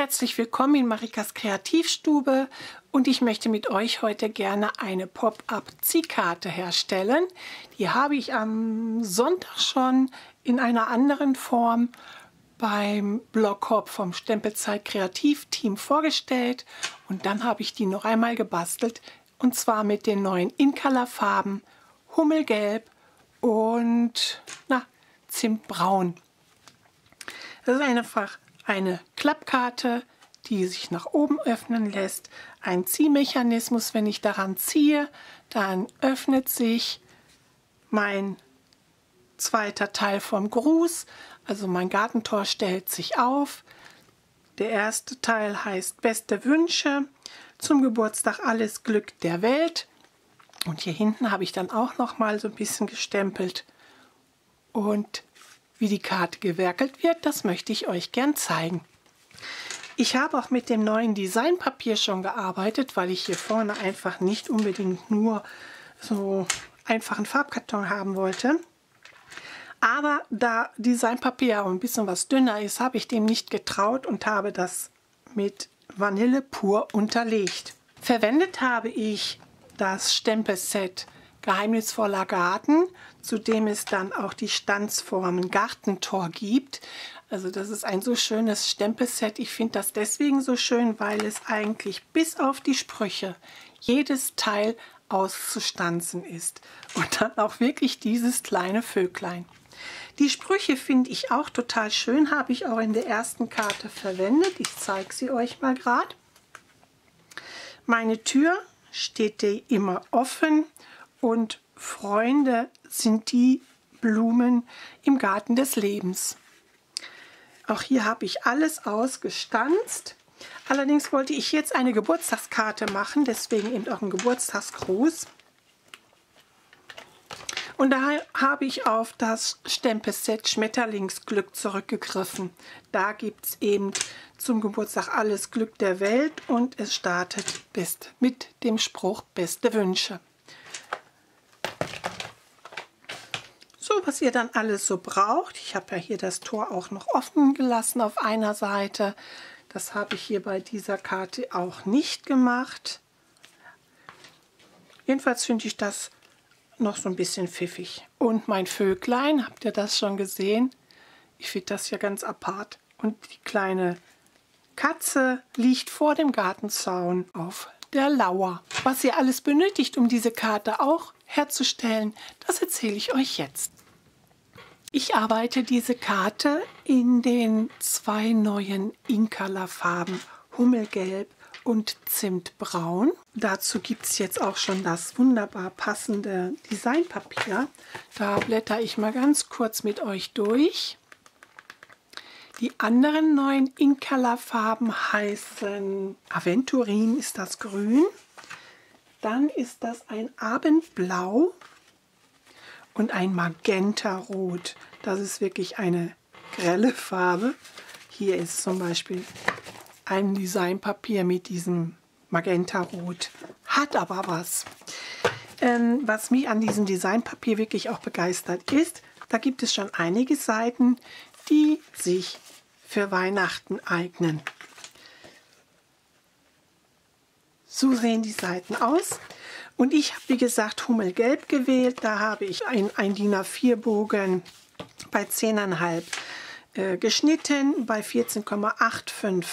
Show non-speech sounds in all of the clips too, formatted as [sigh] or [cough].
Herzlich willkommen in Marikas Kreativstube und ich möchte mit euch heute gerne eine Pop-up-Ziehkarte herstellen. Die habe ich am Sonntag schon in einer anderen Form beim Blogcorp vom Stempelzeit Kreativteam vorgestellt und dann habe ich die noch einmal gebastelt und zwar mit den neuen Incolor-Farben Hummelgelb und na, Zimtbraun. Das ist einfach eine Klappkarte, die sich nach oben öffnen lässt, ein Ziehmechanismus, wenn ich daran ziehe, dann öffnet sich mein zweiter Teil vom Gruß, also mein Gartentor stellt sich auf. Der erste Teil heißt Beste Wünsche, zum Geburtstag alles Glück der Welt. Und hier hinten habe ich dann auch noch mal so ein bisschen gestempelt. Und wie die Karte gewerkelt wird, das möchte ich euch gern zeigen. Ich habe auch mit dem neuen Designpapier schon gearbeitet, weil ich hier vorne einfach nicht unbedingt nur so einfachen Farbkarton haben wollte. Aber da Designpapier ein bisschen was dünner ist, habe ich dem nicht getraut und habe das mit Vanille pur unterlegt. Verwendet habe ich das Stempelset Geheimnisvoller Garten, zu dem es dann auch die Stanzformen Gartentor gibt. Also das ist ein so schönes Stempelset. Ich finde das deswegen so schön, weil es eigentlich bis auf die Sprüche jedes Teil auszustanzen ist. Und dann auch wirklich dieses kleine Vöglein. Die Sprüche finde ich auch total schön, habe ich auch in der ersten Karte verwendet. Ich zeige sie euch mal gerade. Meine Tür steht dir immer offen und Freunde sind die Blumen im Garten des Lebens. Auch hier habe ich alles ausgestanzt. Allerdings wollte ich jetzt eine Geburtstagskarte machen, deswegen eben auch ein Geburtstagsgruß. Und da habe ich auf das Stempelset Schmetterlingsglück zurückgegriffen. Da gibt es eben zum Geburtstag alles Glück der Welt und es startet best mit dem Spruch Beste Wünsche. Was ihr dann alles so braucht. Ich habe ja hier das Tor auch noch offen gelassen auf einer Seite. Das habe ich hier bei dieser Karte auch nicht gemacht. Jedenfalls finde ich das noch so ein bisschen pfiffig. Und mein Vöglein, habt ihr das schon gesehen? Ich finde das ja ganz apart. Und die kleine Katze liegt vor dem Gartenzaun auf der Lauer. Was ihr alles benötigt, um diese Karte auch herzustellen, das erzähle ich euch jetzt. Ich arbeite diese Karte in den zwei neuen Inkala-Farben Hummelgelb und Zimtbraun. Dazu gibt es jetzt auch schon das wunderbar passende Designpapier. Da blätter ich mal ganz kurz mit euch durch. Die anderen neuen Inkala-Farben heißen Aventurin ist das grün. Dann ist das ein Abendblau und ein Magenta-Rot. Das ist wirklich eine grelle Farbe. Hier ist zum Beispiel ein Designpapier mit diesem Magenta-Rot. Hat aber was. Ähm, was mich an diesem Designpapier wirklich auch begeistert ist, da gibt es schon einige Seiten, die sich für Weihnachten eignen. So sehen die Seiten aus. Und ich habe, wie gesagt, Hummelgelb gewählt. Da habe ich ein, ein DIN A4-Bogen bei 10,5 äh, geschnitten, bei 14,85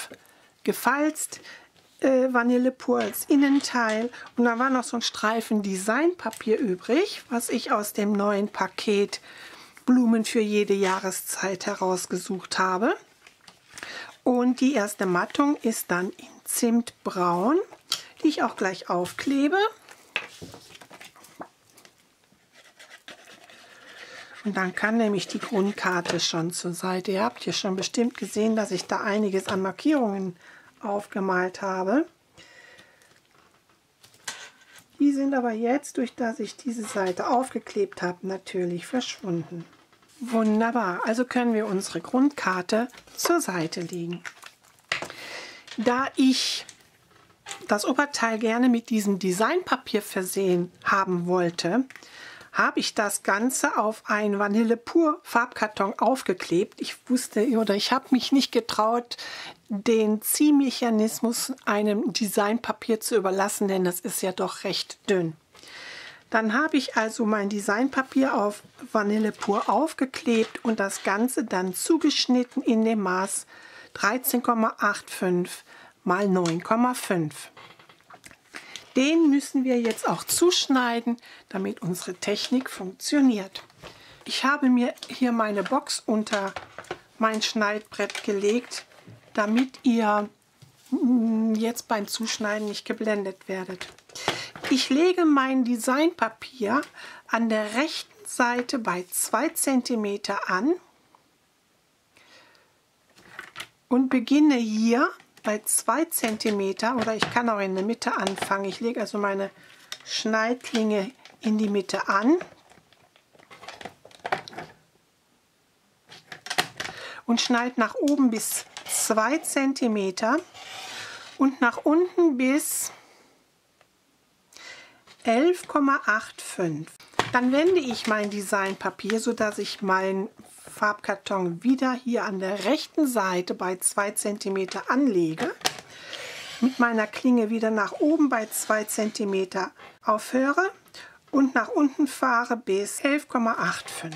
gefalzt. Äh, Vanille als Innenteil. Und da war noch so ein Streifen Designpapier übrig, was ich aus dem neuen Paket Blumen für jede Jahreszeit herausgesucht habe. Und die erste Mattung ist dann in Zimtbraun, die ich auch gleich aufklebe. Und dann kann nämlich die Grundkarte schon zur Seite. Ihr habt hier schon bestimmt gesehen, dass ich da einiges an Markierungen aufgemalt habe. Die sind aber jetzt, durch dass ich diese Seite aufgeklebt habe, natürlich verschwunden. Wunderbar, also können wir unsere Grundkarte zur Seite legen. Da ich das Oberteil gerne mit diesem Designpapier versehen haben wollte, habe ich das Ganze auf einen Vanille Pur Farbkarton aufgeklebt. Ich wusste oder ich habe mich nicht getraut, den Ziehmechanismus einem Designpapier zu überlassen, denn das ist ja doch recht dünn. Dann habe ich also mein Designpapier auf Vanille pur aufgeklebt und das Ganze dann zugeschnitten in dem Maß 13,85 mal 9,5. Den müssen wir jetzt auch zuschneiden, damit unsere Technik funktioniert. Ich habe mir hier meine Box unter mein Schneidbrett gelegt, damit ihr mm, jetzt beim Zuschneiden nicht geblendet werdet. Ich lege mein Designpapier an der rechten Seite bei 2 cm an und beginne hier bei 2 cm oder ich kann auch in der Mitte anfangen. Ich lege also meine Schneidklinge in die Mitte an und schneide nach oben bis 2 cm und nach unten bis 11,85. Dann wende ich mein Designpapier, so dass ich meinen Farbkarton wieder hier an der rechten Seite bei 2 cm anlege. Mit meiner Klinge wieder nach oben bei 2 cm aufhöre und nach unten fahre bis 11,85.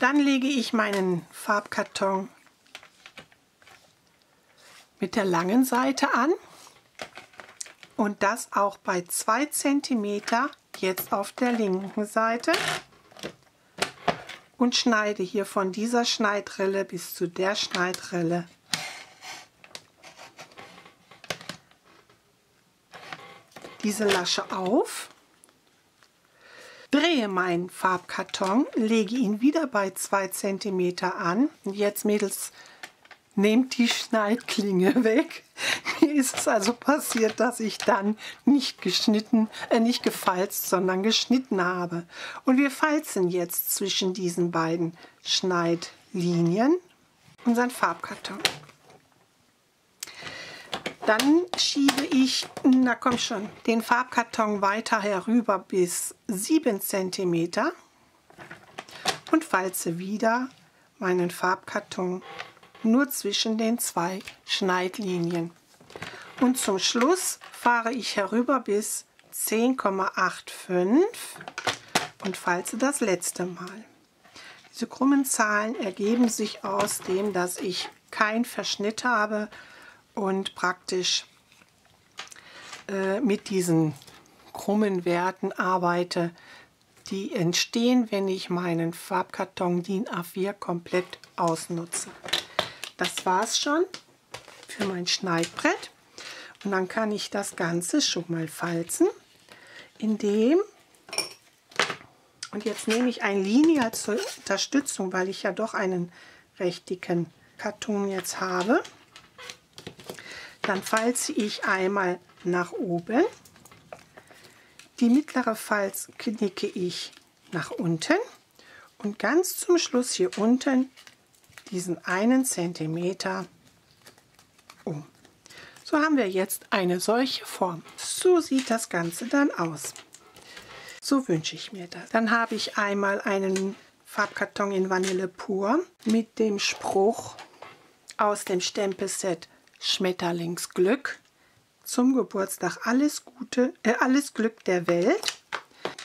Dann lege ich meinen Farbkarton mit der langen Seite an und das auch bei 2 cm jetzt auf der linken Seite und schneide hier von dieser Schneidrille bis zu der Schneidrille diese Lasche auf, drehe meinen Farbkarton, lege ihn wieder bei 2 cm an. Und jetzt Mädels, nehmt die Schneidklinge weg. [laughs] Mir ist es also passiert, dass ich dann nicht geschnitten, äh, nicht gefalzt, sondern geschnitten habe. Und wir falzen jetzt zwischen diesen beiden Schneidlinien unseren Farbkarton. Dann schiebe ich, na komm schon, den Farbkarton weiter herüber bis 7 cm und falze wieder meinen Farbkarton nur zwischen den zwei Schneidlinien. Und zum Schluss fahre ich herüber bis 10,85 und falze das letzte Mal. Diese krummen Zahlen ergeben sich aus dem, dass ich keinen Verschnitt habe und praktisch äh, mit diesen krummen Werten arbeite, die entstehen, wenn ich meinen Farbkarton DIN A4 komplett ausnutze. Das war's schon für mein Schneidbrett. Und dann kann ich das Ganze schon mal falzen, indem, und jetzt nehme ich ein Lineal zur Unterstützung, weil ich ja doch einen recht dicken Karton jetzt habe. Dann falze ich einmal nach oben. Die mittlere Falz knicke ich nach unten und ganz zum Schluss hier unten diesen einen Zentimeter um. So haben wir jetzt eine solche Form. So sieht das Ganze dann aus. So wünsche ich mir das. Dann habe ich einmal einen Farbkarton in Vanille pur mit dem Spruch aus dem Stempelset Schmetterlingsglück zum Geburtstag alles Gute, äh, alles Glück der Welt.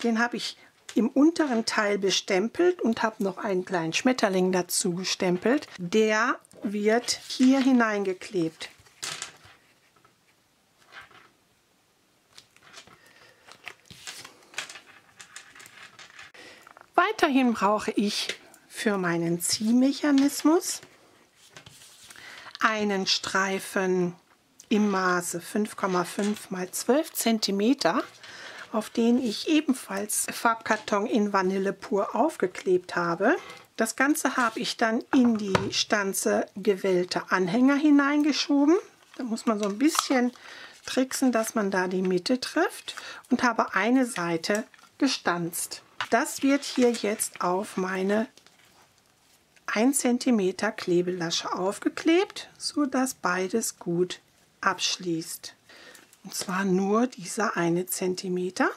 Den habe ich im unteren Teil bestempelt und habe noch einen kleinen Schmetterling dazu gestempelt. Der wird hier hineingeklebt. Weiterhin brauche ich für meinen Ziehmechanismus einen Streifen im Maße 5,5 x 12 cm auf den ich ebenfalls Farbkarton in Vanille pur aufgeklebt habe. Das Ganze habe ich dann in die Stanze gewellte Anhänger hineingeschoben. Da muss man so ein bisschen tricksen, dass man da die Mitte trifft und habe eine Seite gestanzt. Das wird hier jetzt auf meine 1 cm Klebelasche aufgeklebt, so dass beides gut abschließt. Und zwar nur dieser eine Zentimeter.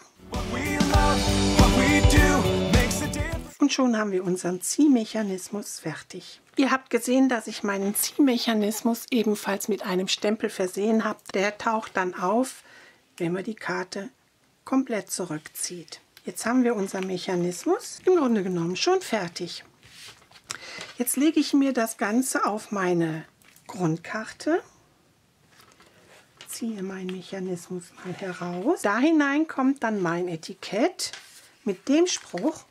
Und schon haben wir unseren Ziehmechanismus fertig. Ihr habt gesehen, dass ich meinen Ziehmechanismus ebenfalls mit einem Stempel versehen habe. Der taucht dann auf, wenn man die Karte komplett zurückzieht. Jetzt haben wir unseren Mechanismus im Grunde genommen schon fertig. Jetzt lege ich mir das Ganze auf meine Grundkarte, ziehe meinen Mechanismus mal heraus. Da hinein kommt dann mein Etikett mit dem Spruch,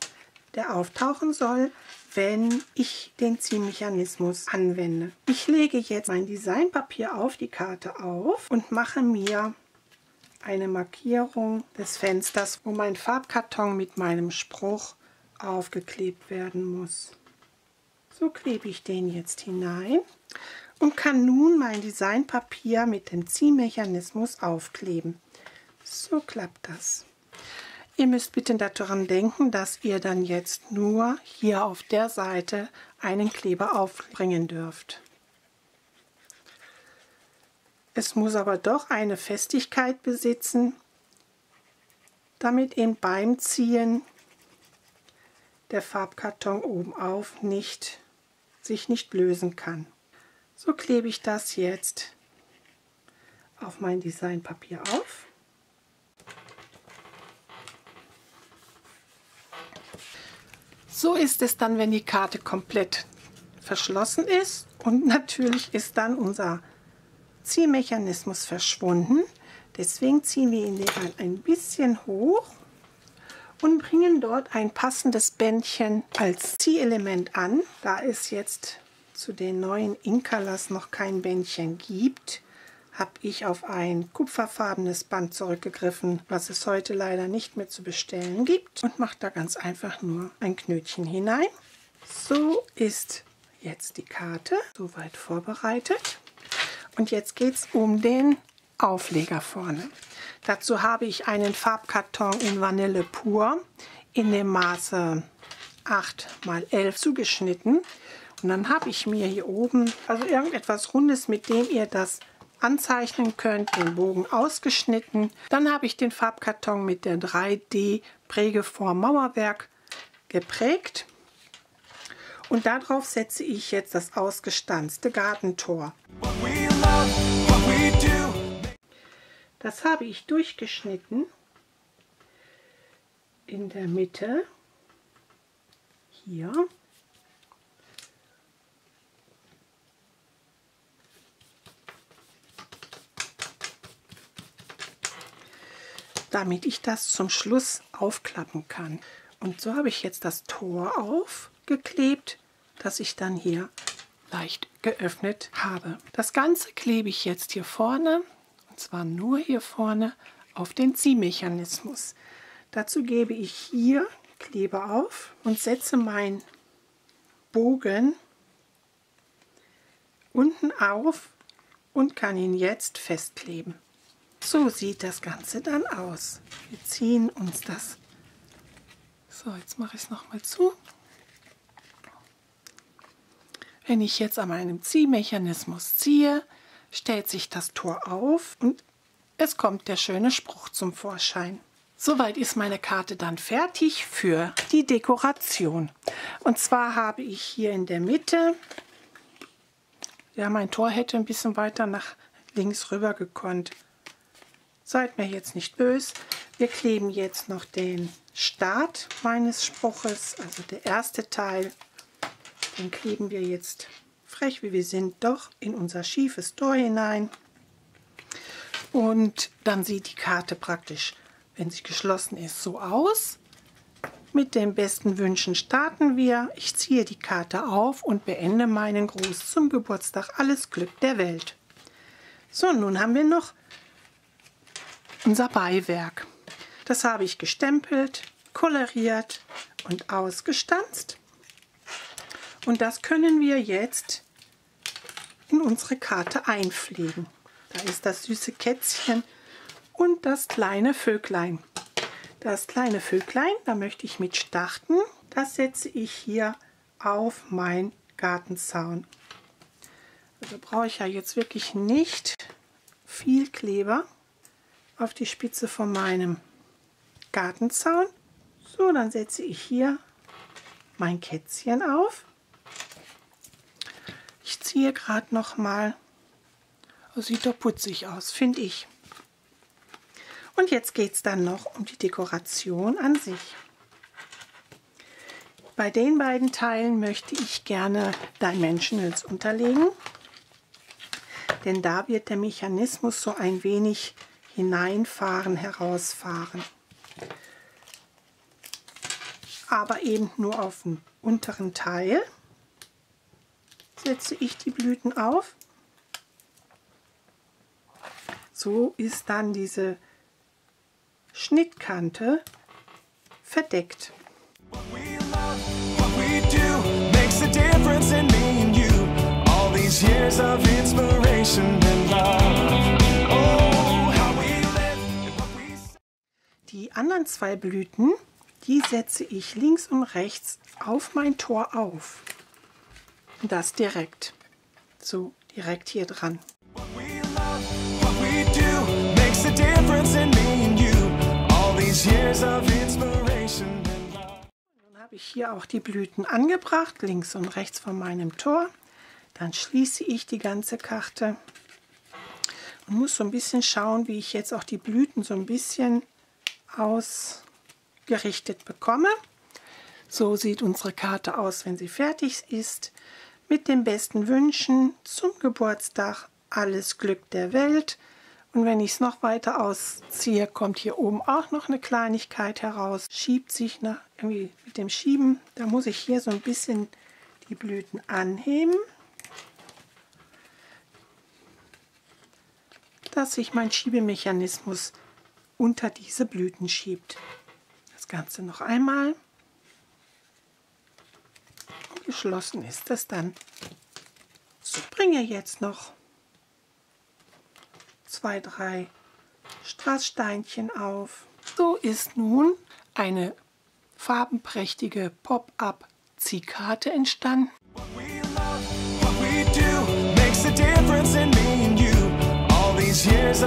der auftauchen soll, wenn ich den Ziehmechanismus anwende. Ich lege jetzt mein Designpapier auf die Karte auf und mache mir eine Markierung des Fensters, wo mein Farbkarton mit meinem Spruch aufgeklebt werden muss. So klebe ich den jetzt hinein und kann nun mein Designpapier mit dem Ziehmechanismus aufkleben. So klappt das. Ihr müsst bitte daran denken, dass ihr dann jetzt nur hier auf der Seite einen Kleber aufbringen dürft. Es muss aber doch eine Festigkeit besitzen, damit eben beim Ziehen der Farbkarton oben auf nicht, sich nicht lösen kann. So klebe ich das jetzt auf mein Designpapier auf. So ist es dann, wenn die Karte komplett verschlossen ist und natürlich ist dann unser Ziehmechanismus verschwunden. Deswegen ziehen wir ihn ein bisschen hoch und bringen dort ein passendes Bändchen als Ziehelement an. Da es jetzt zu den neuen Inkalas noch kein Bändchen gibt, habe ich auf ein kupferfarbenes Band zurückgegriffen, was es heute leider nicht mehr zu bestellen gibt und mache da ganz einfach nur ein Knötchen hinein. So ist jetzt die Karte soweit vorbereitet und jetzt geht es um den Aufleger vorne. Dazu habe ich einen Farbkarton in Vanille pur in dem Maße 8 x 11 zugeschnitten und dann habe ich mir hier oben also irgendetwas Rundes, mit dem ihr das anzeichnen könnt, den Bogen ausgeschnitten. Dann habe ich den Farbkarton mit der 3D Prägeform Mauerwerk geprägt. Und darauf setze ich jetzt das ausgestanzte Gartentor. Das habe ich durchgeschnitten in der Mitte hier damit ich das zum Schluss aufklappen kann. Und so habe ich jetzt das Tor aufgeklebt, das ich dann hier leicht geöffnet habe. Das Ganze klebe ich jetzt hier vorne, und zwar nur hier vorne, auf den Ziehmechanismus. Dazu gebe ich hier Kleber auf und setze meinen Bogen unten auf und kann ihn jetzt festkleben. So sieht das Ganze dann aus. Wir ziehen uns das. So, jetzt mache ich es nochmal zu. Wenn ich jetzt an meinem Ziehmechanismus ziehe, stellt sich das Tor auf und es kommt der schöne Spruch zum Vorschein. Soweit ist meine Karte dann fertig für die Dekoration. Und zwar habe ich hier in der Mitte, ja mein Tor hätte ein bisschen weiter nach links rüber gekonnt. Seid mir jetzt nicht böse. Wir kleben jetzt noch den Start meines Spruches, also der erste Teil. Den kleben wir jetzt frech, wie wir sind, doch in unser schiefes Tor hinein. Und dann sieht die Karte praktisch, wenn sie geschlossen ist, so aus. Mit den besten Wünschen starten wir. Ich ziehe die Karte auf und beende meinen Gruß zum Geburtstag. Alles Glück der Welt. So, nun haben wir noch unser Beiwerk. Das habe ich gestempelt, koloriert und ausgestanzt. Und das können wir jetzt in unsere Karte einpflegen. Da ist das süße Kätzchen und das kleine Vöglein. Das kleine Vöglein, da möchte ich mit starten. Das setze ich hier auf mein Gartenzaun. Also brauche ich ja jetzt wirklich nicht viel Kleber auf die Spitze von meinem Gartenzaun. So, dann setze ich hier mein Kätzchen auf. Ich ziehe gerade noch mal. Oh, sieht doch putzig aus, finde ich. Und jetzt geht es dann noch um die Dekoration an sich. Bei den beiden Teilen möchte ich gerne Dimensionals unterlegen, denn da wird der Mechanismus so ein wenig hineinfahren, herausfahren. Aber eben nur auf dem unteren Teil setze ich die Blüten auf. So ist dann diese Schnittkante verdeckt. Die anderen zwei Blüten, die setze ich links und rechts auf mein Tor auf. Das direkt. So, direkt hier dran. Nun habe ich hier auch die Blüten angebracht, links und rechts von meinem Tor. Dann schließe ich die ganze Karte und muss so ein bisschen schauen, wie ich jetzt auch die Blüten so ein bisschen ausgerichtet bekomme. So sieht unsere Karte aus, wenn sie fertig ist. Mit den besten Wünschen zum Geburtstag. Alles Glück der Welt. Und wenn ich es noch weiter ausziehe, kommt hier oben auch noch eine Kleinigkeit heraus. Schiebt sich nach, irgendwie mit dem Schieben. Da muss ich hier so ein bisschen die Blüten anheben. Dass sich mein Schiebemechanismus unter diese Blüten schiebt. Das Ganze noch einmal. Und geschlossen ist das dann. So, bringe jetzt noch zwei, drei Strasssteinchen auf. So ist nun eine farbenprächtige Pop-up-Ziehkarte entstanden. years